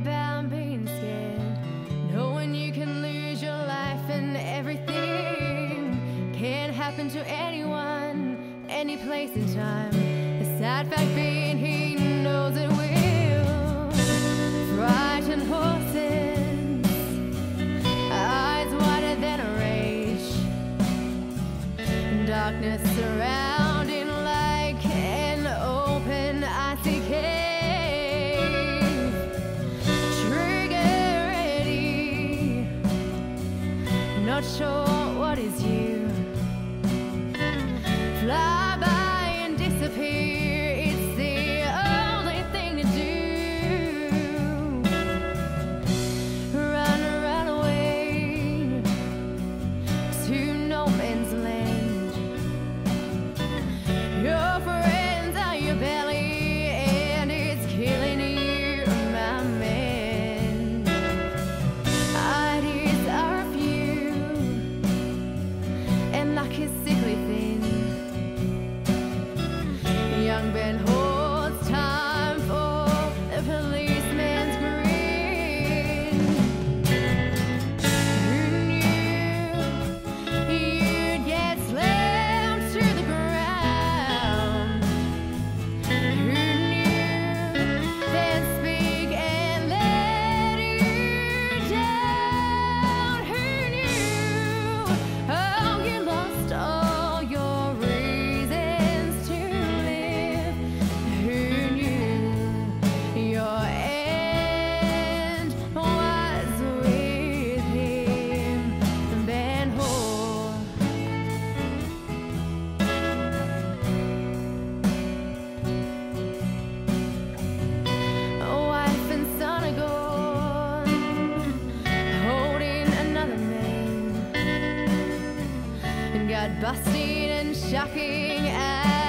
about being scared, knowing you can lose your life and everything can happen to anyone, any place in time. The sad fact being, he knows it. not sure what is you. Fly by and disappear, it's the only thing to do. Run, run away. Soon busting and shocking and